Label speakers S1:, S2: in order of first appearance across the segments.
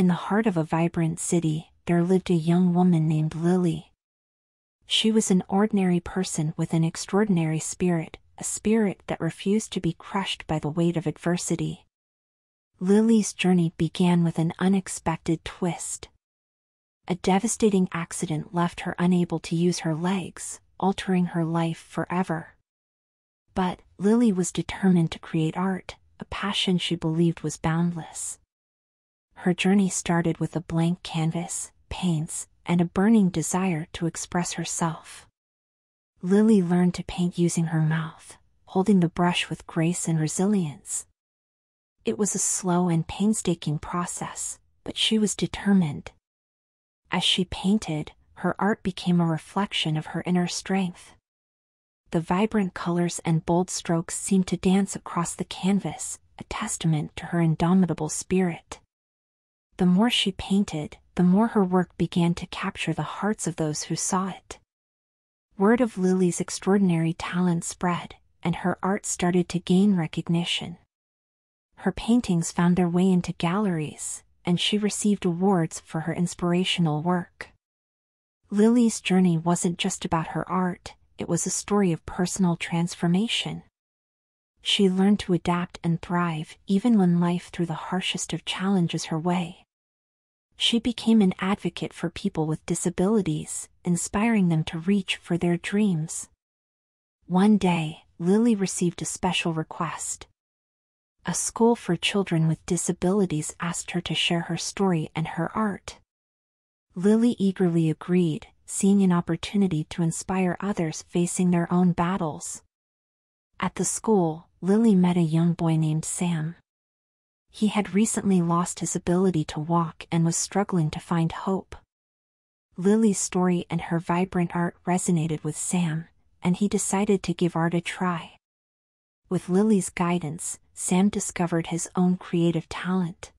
S1: In the heart of a vibrant city, there lived a young woman named Lily. She was an ordinary person with an extraordinary spirit, a spirit that refused to be crushed by the weight of adversity. Lily's journey began with an unexpected twist. A devastating accident left her unable to use her legs, altering her life forever. But Lily was determined to create art, a passion she believed was boundless. Her journey started with a blank canvas, paints, and a burning desire to express herself. Lily learned to paint using her mouth, holding the brush with grace and resilience. It was a slow and painstaking process, but she was determined. As she painted, her art became a reflection of her inner strength. The vibrant colors and bold strokes seemed to dance across the canvas, a testament to her indomitable spirit. The more she painted, the more her work began to capture the hearts of those who saw it. Word of Lily's extraordinary talent spread, and her art started to gain recognition her paintings found their way into galleries, and she received awards for her inspirational work. Lily's journey wasn't just about her art, it was a story of personal transformation. She learned to adapt and thrive even when life threw the harshest of challenges her way. She became an advocate for people with disabilities, inspiring them to reach for their dreams. One day, Lily received a special request a school for children with disabilities asked her to share her story and her art. Lily eagerly agreed, seeing an opportunity to inspire others facing their own battles. At the school, Lily met a young boy named Sam. He had recently lost his ability to walk and was struggling to find hope. Lily's story and her vibrant art resonated with Sam, and he decided to give art a try. With Lily's guidance, Sam discovered his own creative talent.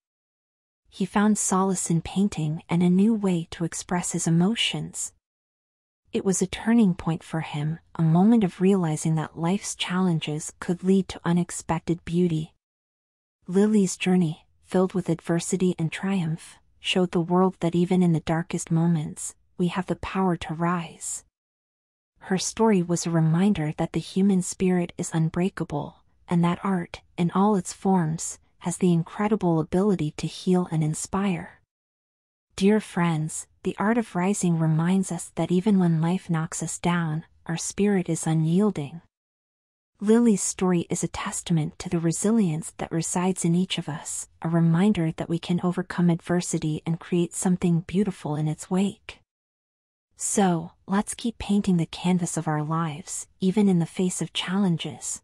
S1: He found solace in painting and a new way to express his emotions. It was a turning point for him, a moment of realizing that life's challenges could lead to unexpected beauty. Lily's journey, filled with adversity and triumph, showed the world that even in the darkest moments, we have the power to rise. Her story was a reminder that the human spirit is unbreakable, and that art, in all its forms, has the incredible ability to heal and inspire. Dear friends, the art of rising reminds us that even when life knocks us down, our spirit is unyielding. Lily's story is a testament to the resilience that resides in each of us, a reminder that we can overcome adversity and create something beautiful in its wake. So, let's keep painting the canvas of our lives, even in the face of challenges.